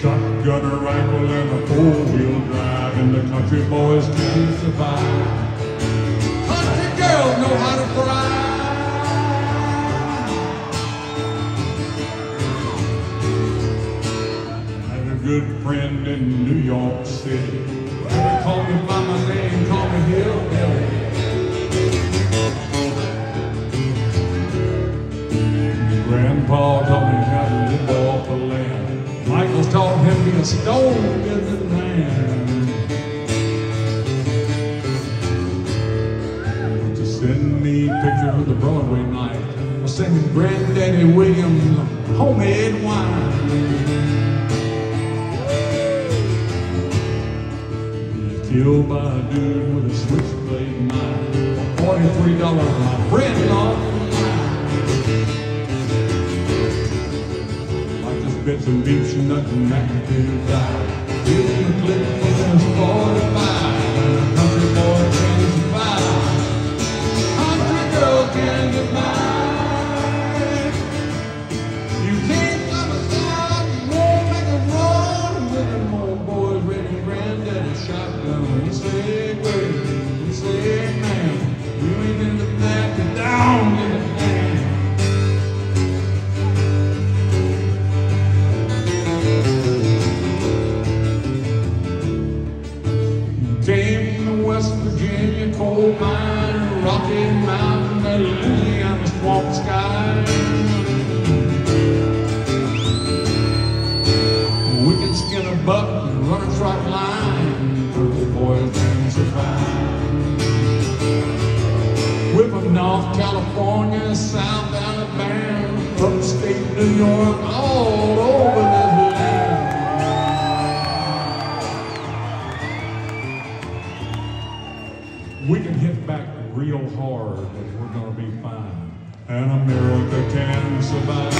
shotgun, a rifle, and a four-wheel drive, and the country boys can survive. Country girls know how to a good friend in New York City. Never call me by my name, call me Hillbilly. Grandpa taught me be a stone man. To send me pictures of the Broadway night. I was singing Granddaddy Williams' homemade wine. Killed by a dude with a switchblade knife. For Forty-three dollars, my friend off the. Like this bits and beeps and nuts and McIntyre. Give him a clip for. And a country boy can survive. Country girl can get by. You can't a. With them old boys ready, shotgun. You say, wait, you say, man, you ain't in the West Virginia coal mine, Rocky Mountain, and Louisiana swamp sky. We can skin a buck run a trot line, purple boys can survive. We're from North California, South Alabama, upstate New York, all We can hit back real hard and we're gonna be fine. And America can survive.